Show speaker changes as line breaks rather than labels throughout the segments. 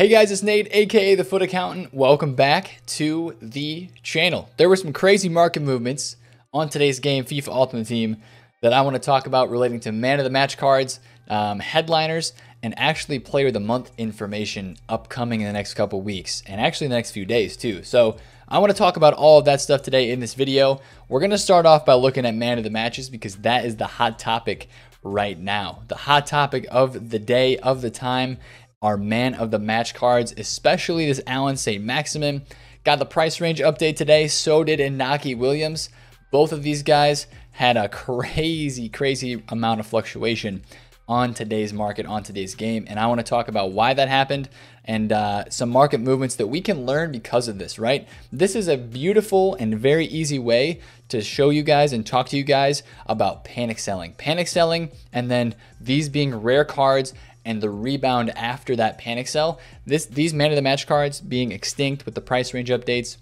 Hey guys, it's Nate, aka The FUT Accountant. Welcome back to the channel. There were some crazy market movements on today's game, FIFA Ultimate Team, that I want to talk about relating to man of the match cards, um, headliners, and actually player of the month information upcoming in the next couple weeks, and actually in the next few days too. So I want to talk about all of that stuff today in this video. We're going to start off by looking at man of the matches because that is the hot topic right now. The hot topic of the day, of the time, our man of the match cards, especially this Allan St. Maximin. Got the price range update today. So did Inaki Williams. Both of these guys had a crazy, crazy amount of fluctuation on today's market, on today's game. And I want to talk about why that happened and uh, some market movements that we can learn because of this, right? This is a beautiful and very easy way to show you guys and talk to you guys about panic selling. Panic selling, and then these being rare cards and the rebound after that panic sell. This these man of the match cards being extinct with the price range updates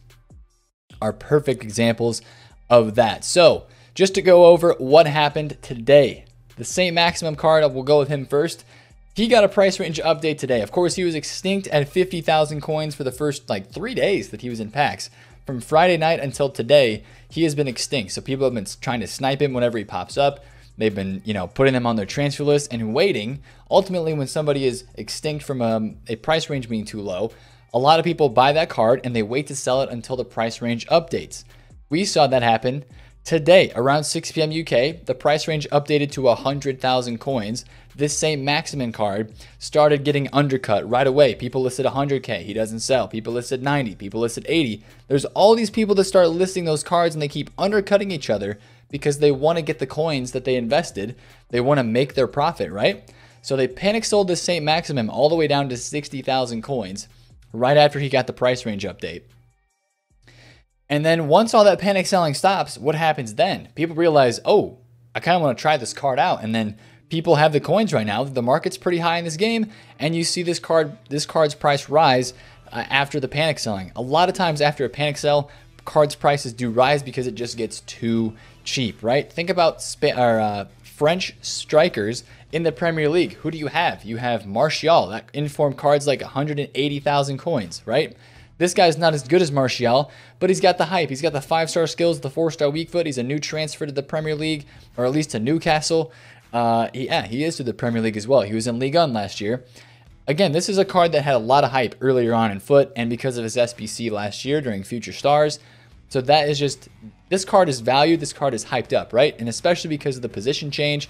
are perfect examples of that. So, just to go over what happened today. The St. Maximin card, we'll go with him first. He got a price range update today. Of course, he was extinct at 50,000 coins for the first like three days that he was in packs. From Friday night until today, he has been extinct. So people have been trying to snipe him whenever he pops up. They've been, you know, putting them on their transfer list and waiting. Ultimately, when somebody is extinct from a, um, a price range being too low, a lot of people buy that card and they wait to sell it until the price range updates. We saw that happen today around 6 p.m. UK. The price range updated to 100,000 coins. This Saint Maximin card started getting undercut right away. People listed 100k, he doesn't sell. People listed 90, people listed 80. There's all these people that start listing those cards and they keep undercutting each other because they want to get the coins that they invested. They want to make their profit, right? So they panic sold this St. Maximin all the way down to 60,000 coins right after he got the price range update. And then once all that panic selling stops, what happens then? People realize, oh, I kind of want to try this card out. And then people have the coins right now. The market's pretty high in this game, and you see this card, this card's price rise uh, after the panic selling. A lot of times after a panic sell, cards prices do rise because it just gets too cheap, right? Think about Sp- or, uh, French strikers in the Premier League. Who do you have? You have Martial. That informed cards like 180,000 coins, right? This guy's not as good as Martial, but he's got the hype. He's got the five-star skills, the four-star weak foot. He's a new transfer to the Premier League, or at least to Newcastle. Uh, yeah, he is to the Premier League as well. He was in Ligue 1 last year. Again, this is a card that had a lot of hype earlier on in FUT, and because of his SBC last year during Future Stars, so that is just, this card is valued, this card is hyped up, right? And especially because of the position change,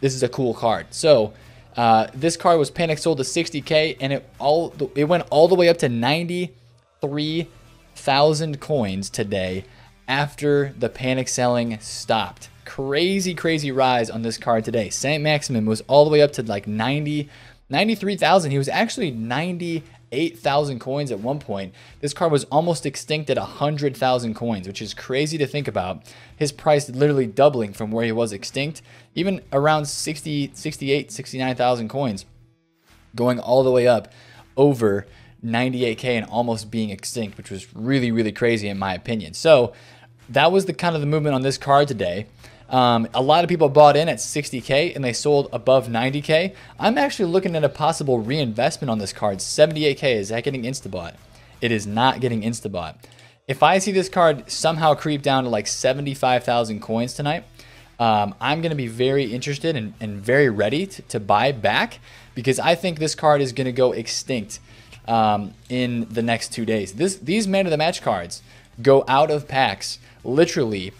this is a cool card. So uh, this card was panic sold to 60k, and it all it went all the way up to 93,000 coins today after the panic selling stopped. Crazy, crazy rise on this card today. Saint Maximin was all the way up to like 90, 93,000. He was actually 90 8,000 coins at one point. This card was almost extinct at 100,000 coins, which is crazy to think about. His price literally doubling from where he was extinct, even around 60, 68, 69,000 coins, going all the way up over 98k and almost being extinct, which was really, really crazy in my opinion. So that was the kind of the movement on this card today. Um, a lot of people bought in at 60K and they sold above 90K. I'm actually looking at a possible reinvestment on this card. 78K, is that getting Instabot? It is not getting Instabot. If I see this card somehow creep down to like 75,000 coins tonight, um, I'm going to be very interested and, and very ready to, to, buy back because I think this card is going to go extinct um, in the next two days. This, these man of the match cards go out of packs literally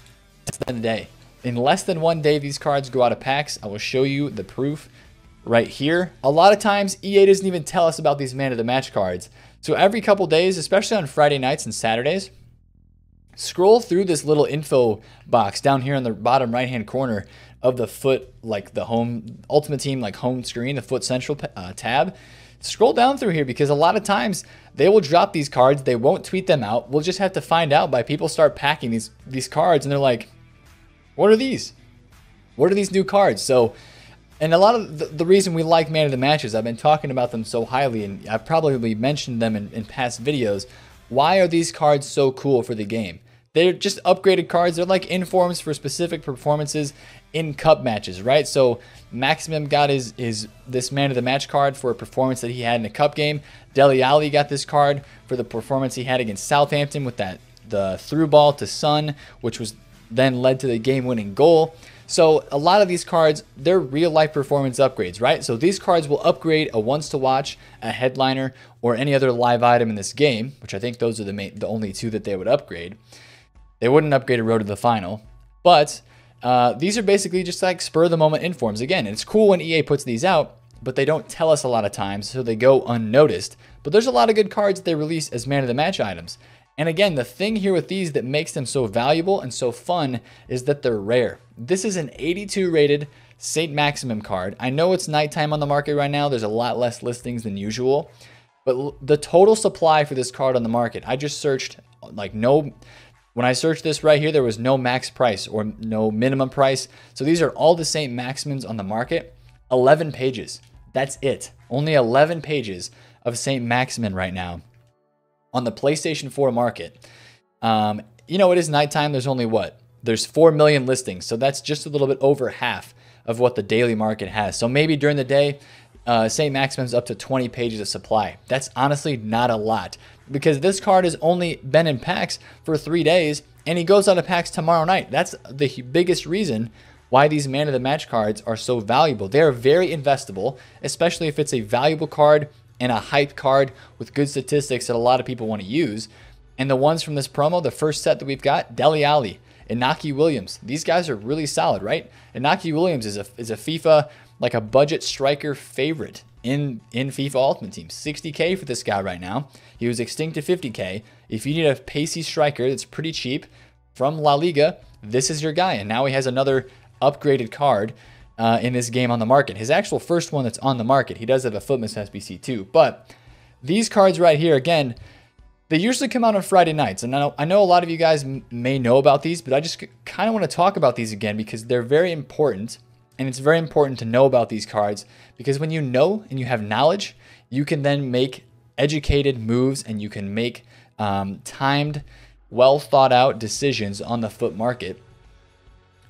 the day. In less than one day, these cards go out of packs. I will show you the proof right here. A lot of times, EA doesn't even tell us about these man of the match cards. So every couple days, especially on Friday nights and Saturdays, scroll through this little info box down here in the bottom right hand corner of the FUT, like the home ultimate team, like home screen, the FUT central uh, tab. Scroll down through here because a lot of times they will drop these cards. They won't tweet them out. We'll just have to find out by people start packing these these cards and they're like, what are these? What are these new cards? So, and a lot of the, the, reason we like Man of the Matches, I've been talking about them so highly, and I've probably mentioned them in, in past videos. Why are these cards so cool for the game? they're just upgraded cards. They're like informs for specific performances in cup matches, right? So Maximin got his, his this man of the match card for a performance that he had in a cup game. Dele Alli got this card for the performance he had against Southampton with that the through ball to Son, which was then led to the game-winning goal. So a lot of these cards, they're real life performance upgrades, right? So these cards will upgrade a once to watch, a headliner, or any other live item in this game, which I think those are the main, the only two that they would upgrade. They wouldn't upgrade a road to the final, but uh, these are basically just like spur of the moment informs. Again, it's cool when EA puts these out, but they don't tell us a lot of times, so they go unnoticed. But there's a lot of good cards they release as man of the match items. And again, the thing here with these that makes them so valuable and so fun is that they're rare. This is an 82 rated St. Maximin card. I know it's nighttime on the market right now. There's a lot less listings than usual. But the total supply for this card on the market, I just searched like no, when I searched this right here, there was no max price or no minimum price. So these are all the St. Maximins on the market. 11 pages. That's it. Only 11 pages of St. Maximin right now on the PlayStation 4 market. Um, you know, it is nighttime. There's only what? There's 4 million listings. So that's just a little bit over half of what the daily market has. So maybe during the day, uh. Maximin's up to 20 pages of supply. That's honestly not a lot because this card has only been in packs for three days and he goes out of packs tomorrow night. That's the biggest reason why these man of the match cards are so valuable. They are very investable, especially if it's a valuable card and a hype card with good statistics that a lot of people want to use. And the ones from this promo, the first set that we've got, Dele Alli, Inaki Williams. These guys are really solid, right? Inaki Williams is a is a FIFA like a budget striker favorite in in FIFA Ultimate Team. 60k for this guy right now. He was extinct to 50k. If you need a pacey striker that's pretty cheap from La Liga, this is your guy. And now he has another upgraded card uh, in this game on the market. His actual first one that's on the market, he does have a FUTMAS SBC too. But these cards right here, again, they usually come out on Friday nights. And I know, I know a lot of you guys may know about these, but I just kind of want to talk about these again because they're very important. And it's very important to know about these cards because when you know and you have knowledge, you can then make educated moves and you can make um, timed, well thought out decisions on the FUT market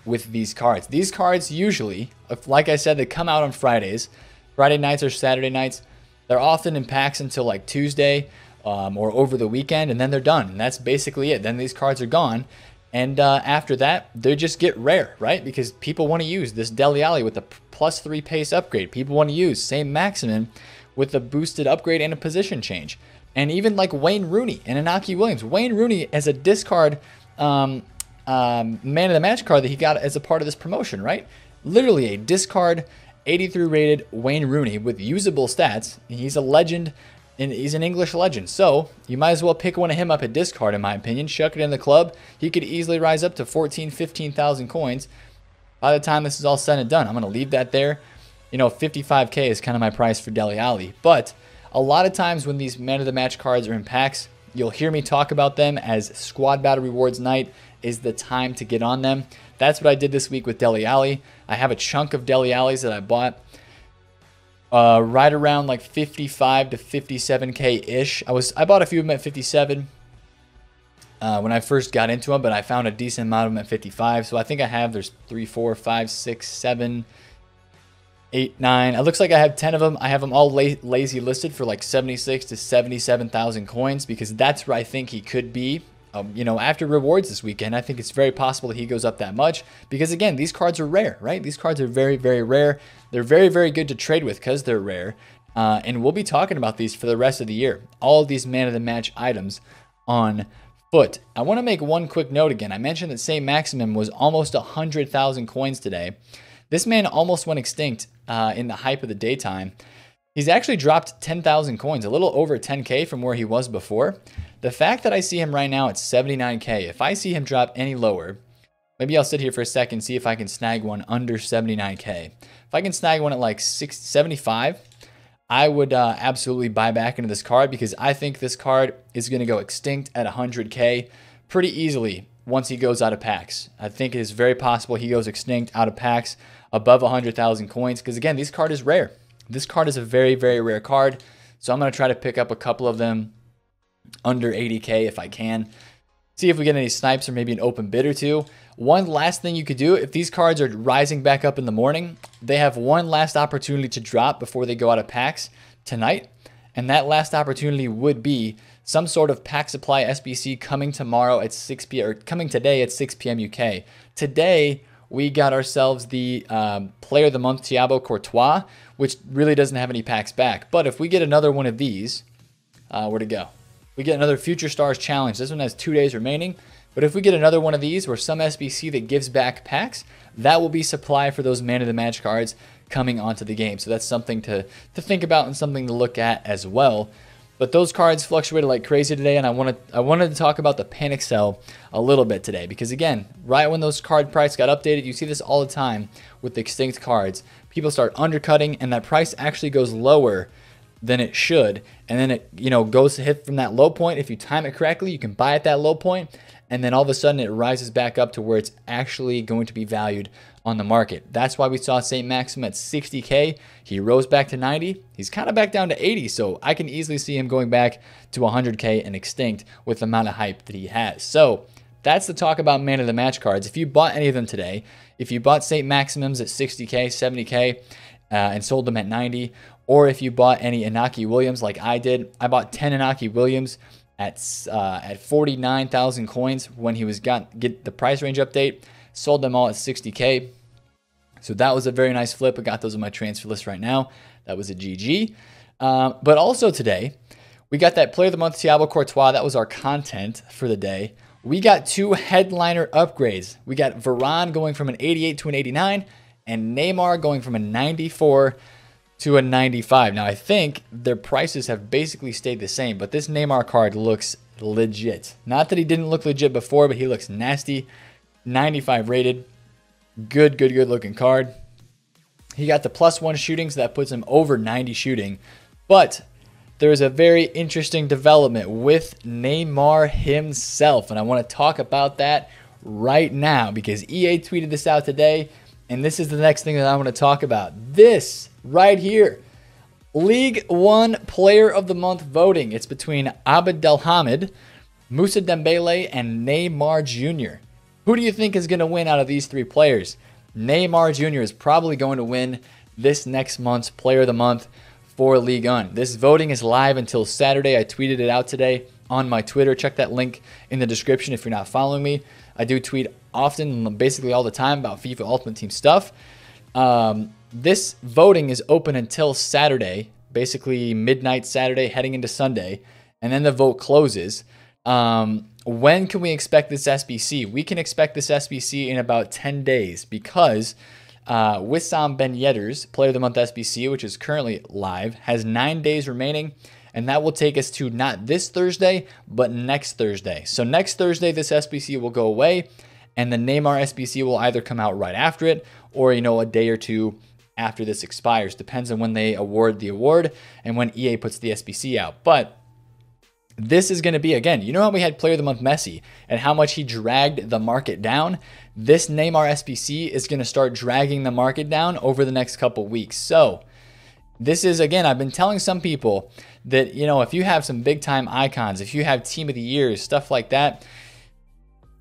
with these cards. These cards usually, like I said, they come out on Fridays, Friday nights or Saturday nights. They're often in packs until like Tuesday um, or over the weekend, and then they're done. And that's basically it. Then these cards are gone. And uh, after that, they just get rare, right? Because people want to use this Dele Alli with a plus three pace upgrade. People want to use Saint Maximin with a boosted upgrade and a position change. And even like Wayne Rooney and Inaki Williams. Wayne Rooney as a discard um, um, man of the match card that he got as a part of this promotion, right? Literally a discard 83 rated Wayne Rooney with usable stats. He's a legend and he's an English legend. So you might as well pick one of him up at discard, in my opinion. Shuck it in the club. He could easily rise up to 14, 15,000 coins by the time this is all said and done. I'm going to leave that there. You know, 55K is kind of my price for Dele Alli. But a lot of times when these man of the match cards are in packs, you'll hear me talk about them as squad battle rewards night is the time to get on them. That's what I did this week with Dele Alli. I have a chunk of Dele Allis that I bought uh, right around like 55 to 57k ish. I was I bought a few of them at 57 uh, when I first got into them, but I found a decent amount of them at 55. So I think I have there's three, four, five, six, seven, eight, nine. It looks like I have 10 of them. I have them all la lazy listed for like 76 to 77,000 coins because that's where I think he could be um, you know, after rewards this weekend, I think it's very possible that he goes up that much because again, these cards are rare, right? These cards are very, very rare. They're very, very good to trade with because they're rare. Uh, and we'll be talking about these for the rest of the year. All of these man of the match items on FUT. I want to make one quick note again. I mentioned that St. Maximin was almost 100,000 coins today. This man almost went extinct uh, in the hype of the daytime. He's actually dropped 10,000 coins, a little over 10K from where he was before. The fact that I see him right now at 79K, if I see him drop any lower, maybe I'll sit here for a second, see if I can snag one under 79K. If I can snag one at like 6, 75, I would uh, absolutely buy back into this card because I think this card is going to go extinct at 100K pretty easily once he goes out of packs. I think it is very possible he goes extinct out of packs above 100,000 coins because, again, this card is rare. This card is a very, very rare card. So I'm going to try to pick up a couple of them under 80K if I can. see if we get any snipes or maybe an open bid or two. One last thing you could do, if these cards are rising back up in the morning, they have one last opportunity to drop before they go out of packs tonight. And that last opportunity would be some sort of pack supply SBC coming tomorrow at 6 p.m. or coming today at 6 p.m. UK. Today, we got ourselves the um, Player of the Month Thibaut Courtois, which really doesn't have any packs back. But if we get another one of these, uh, where to go? We get another Future Stars Challenge. This one has two days remaining. But if we get another one of these or some SBC that gives back packs, that will be supply for those man of the match cards coming onto the game. So that's something to, to think about and something to look at as well. But those cards fluctuated like crazy today, and I wanted I wanted to talk about the panic sell a little bit today because again, right when those card price got updated, you see this all the time with the extinct cards. People start undercutting, and that price actually goes lower than it should, and then it you know goes to hit from that low point. If you time it correctly, you can buy at that low point, and then all of a sudden it rises back up to where it's actually going to be valued on the market. That's why we saw St. Maxim at 60K. He rose back to 90. He's kind of back down to 80, so I can easily see him going back to 100K and extinct with the amount of hype that he has. So that's the talk about man of the match cards. If you bought any of them today, if you bought St. Maximins at 60K, 70K, uh, and sold them at 90, or if you bought any Inaki Williams like I did, I bought 10 Inaki Williams at uh, at 49,000 coins when he was got get the price range update. Sold them all at 60k. So that was a very nice flip. I got those on my transfer list right now. That was a GG. Um, but also today, we got that Player of the Month Thibaut Courtois. That was our content for the day. We got two headliner upgrades. We got Varane going from an 88 to an 89, and Neymar going from a 94 to a 95. Now, I think their prices have basically stayed the same, but this Neymar card looks legit. Not that he didn't look legit before, but he looks nasty. 95 rated. Good, good, good looking card. He got the plus one shooting, so that puts him over 90 shooting. But there is a very interesting development with Neymar himself, and I want to talk about that right now because EA tweeted this out today, and this is the next thing that I want to talk about. This right here. Ligue 1 Player of the Month voting. It's between Abed Delhamid, Moussa Dembele, and Neymar Jr. Who do you think is going to win out of these three players? Neymar Jr. is probably going to win this next month's Player of the Month for Ligue 1. This voting is live until Saturday. I tweeted it out today on my Twitter. Check that link in the description if you're not following me. I do tweet often, basically all the time, about FIFA Ultimate Team stuff. Um, this voting is open until Saturday, basically midnight Saturday, heading into Sunday, and then the vote closes. Um, when can we expect this SBC? We can expect this SBC in about 10 days because uh, Wissam Ben Yedder's, Player of the Month SBC, which is currently live, has nine days remaining. And that will take us to not this Thursday, but next Thursday. So next Thursday, this SBC will go away, and the Neymar SBC will either come out right after it, or you know, a day or two after this expires. Depends on when they award the award and when EA puts the SBC out. But this is going to be, again, you know how we had Player of the Month Messi and how much he dragged the market down? This Neymar SBC is going to start dragging the market down over the next couple weeks. So, this is, again, I've been telling some people that, you know, if you have some big time icons, if you have team of the years, stuff like that,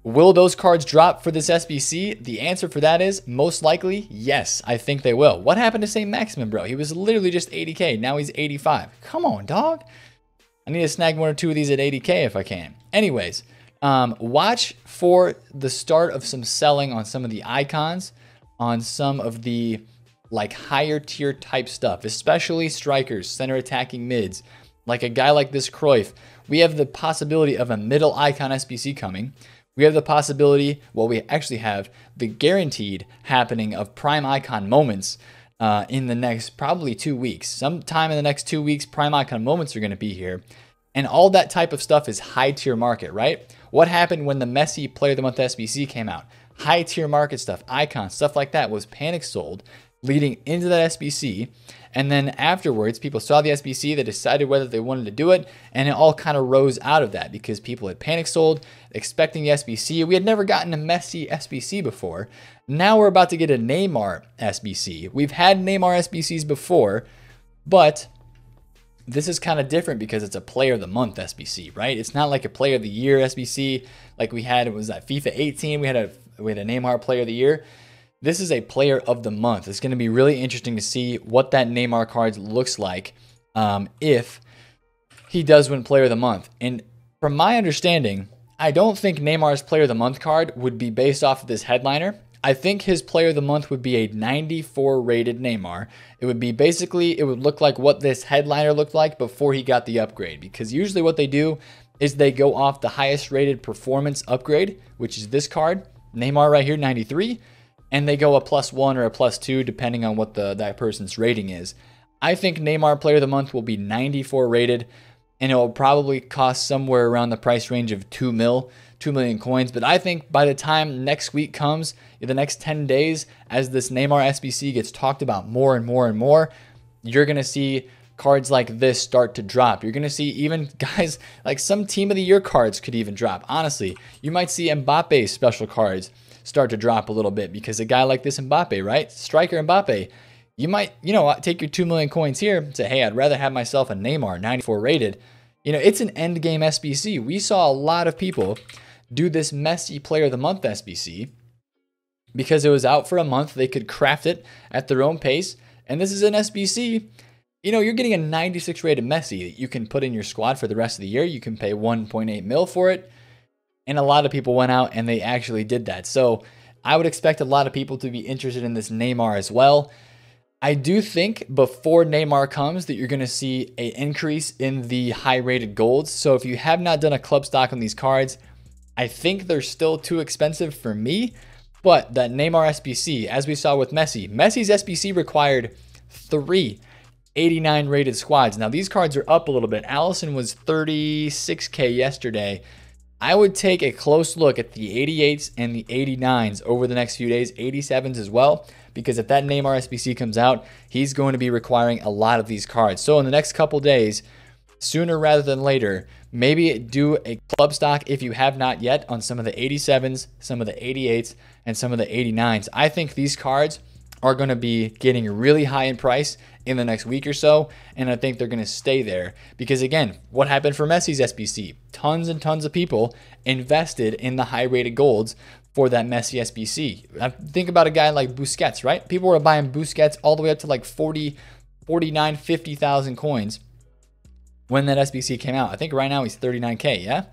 Will those cards drop for this SBC? The answer for that is most likely yes, I think they will. What happened to St. Maximin, bro? He was literally just 80k. Now he's 85. Come on, dog. I need to snag one or two of these at 80k if I can. Anyways, um, watch for the start of some selling on some of the icons, on some of the like higher tier type stuff, especially strikers, center attacking mids. Like a guy like this Cruyff, we have the possibility of a middle icon SBC coming we have the possibility, well, we actually have the guaranteed happening of prime icon moments uh, in the next probably two weeks. Sometime in the next two weeks, prime icon moments are going to be here. And all that type of stuff is high tier market, right? What happened when the Messi Player of the Month SBC came out? High tier market stuff, icons, stuff like that was panic sold leading into that SBC. And then afterwards, people saw the SBC, they decided whether they wanted to do it, and it all kind of rose out of that because people had panic sold, expecting the SBC. We had never gotten a Messi SBC before. Now we're about to get a Neymar SBC. We've had Neymar SBCs before, but this is kind of different because it's a player of the month SBC, right? It's not like a player of the year SBC like we had. It was that FIFA 18. We had a we had a Neymar player of the year. This is a player of the month. It's going to be really interesting to see what that Neymar card looks like um, if he does win player of the month. And from my understanding, I don't think Neymar's player of the month card would be based off of this headliner. I think his player of the month would be a 94 rated Neymar. It would be basically, it would look like what this headliner looked like before he got the upgrade. Because usually what they do is they go off the highest rated performance upgrade, which is this card, Neymar right here, 93, and they go a plus one or a plus two depending on what the that person's rating is. I think Neymar player of the month will be 94 rated, and it will probably cost somewhere around the price range of two mil. 2 million coins. But I think by the time next week comes, the next 10 days, as this Neymar SBC gets talked about more and more and more, you're going to see cards like this start to drop. You're going to see even guys like some team of the year cards could even drop. Honestly, you might see Mbappe special cards start to drop a little bit because a guy like this Mbappe, right? Striker Mbappe, you might, you know, take your 2 million coins here and say, hey, I'd rather have myself a Neymar 94 rated. You know, it's an end game SBC. We saw a lot of people do this Messi Player of the Month SBC because it was out for a month. They could craft it at their own pace. And this is an SBC. You know, you're getting a 96 rated Messi that you can put in your squad for the rest of the year. You can pay 1.8 mil for it. And a lot of people went out and they actually did that. So I would expect a lot of people to be interested in this Neymar as well. I do think before Neymar comes that you're going to see an increase in the high rated golds. So if you have not done a club stock on these cards, I think they're still too expensive for me, but that Neymar SBC, as we saw with Messi, Messi's SBC required three 89 rated squads. Now these cards are up a little bit. Alisson was 36k yesterday. I would take a close look at the 88s and the 89s over the next few days, 87s as well, because if that Neymar SBC comes out, he's going to be requiring a lot of these cards. So in the next couple days, sooner rather than later, maybe do a club stock if you have not yet on some of the 87s, some of the 88s, and some of the 89s. I think these cards are going to be getting really high in price in the next week or so, and I think they're going to stay there because again, what happened for Messi's SBC? Tons and tons of people invested in the high-rated golds for that Messi SBC. Think about a guy like Busquets, right? People were buying Busquets all the way up to like 40, 49, 50,000 coins when that SBC came out. I think right now he's 39K, yeah?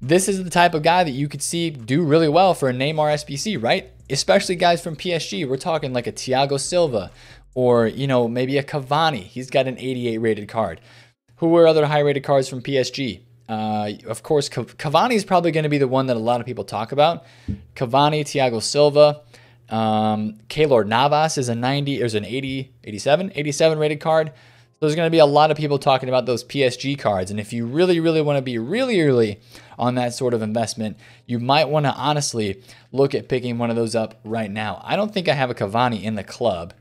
This is the type of guy that you could see do really well for a Neymar SBC, right? Especially guys from PSG. We're talking like a Thiago Silva or, you know, maybe a Cavani. He's got an 88 rated card. Who were other high rated cards from PSG? Uh, of course, Cavani is probably going to be the one that a lot of people talk about. Cavani, Thiago Silva, um, Navas is a 90, is an 80, 87, 87 rated card there's going to be a lot of people talking about those PSG cards. And if you really, really want to be really early on that sort of investment, you might want to honestly look at picking one of those up right now. I don't think I have a Cavani in the club.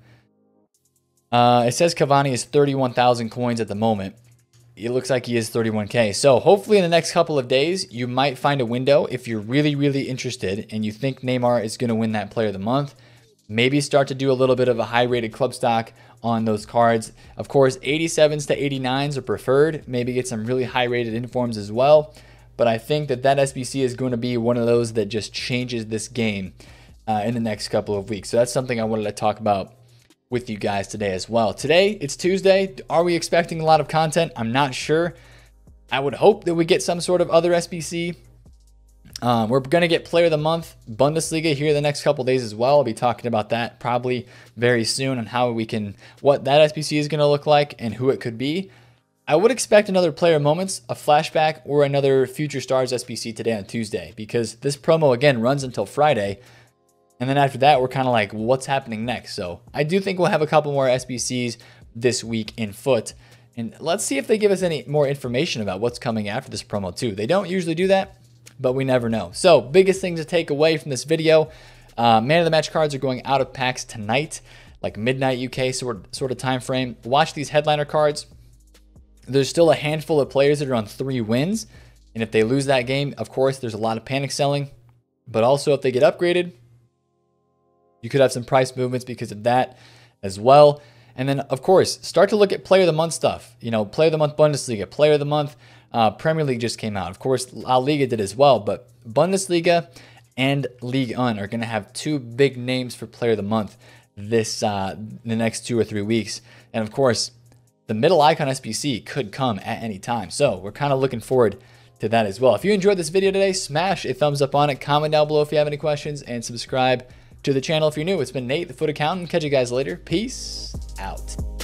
Uh, it says Cavani is 31,000 coins at the moment. It looks like he is 31K. So hopefully in the next couple of days, you might find a window if you're really, really interested and you think Neymar is going to win that player of the month. Maybe start to do a little bit of a high rated club stock on those cards. Of course, 87s to 89s are preferred. Maybe get some really high rated informs as well. But I think that that SBC is going to be one of those that just changes this game uh, in the next couple of weeks. So that's something I wanted to talk about with you guys today as well. Today, it's Tuesday. Are we expecting a lot of content? I'm not sure. I would hope that we get some sort of other SBC. Um, we're going to get Player of the Month Bundesliga here the next couple days as well. I'll be talking about that probably very soon on how we can, what that SBC is going to look like and who it could be. I would expect another Player Moments, a flashback, or another Future Stars SBC today on Tuesday because this promo again runs until Friday. And then after that, we're kind of like, what's happening next? So I do think we'll have a couple more SBCs this week in FUT. And let's see if they give us any more information about what's coming after this promo too. They don't usually do that but we never know. So, biggest thing to take away from this video uh, man of the match cards are going out of packs tonight, like midnight UK sort, sort of time frame. Watch these headliner cards. There's still a handful of players that are on three wins. And if they lose that game, of course, there's a lot of panic selling. But also, if they get upgraded, you could have some price movements because of that as well. And then, of course, start to look at player of the month stuff. You know, player of the month Bundesliga, player of the month uh, Premier League just came out. Of course, La Liga did as well, but Bundesliga and Ligue 1 are going to have two big names for player of the month this uh, the next two or three weeks. And of course, the middle icon SBC could come at any time. So we're kind of looking forward to that as well. If you enjoyed this video today, smash a thumbs up on it, comment down below if you have any questions, and subscribe to the channel if you're new. It's been Nate, the FUT Accountant. Catch you guys later. Peace out.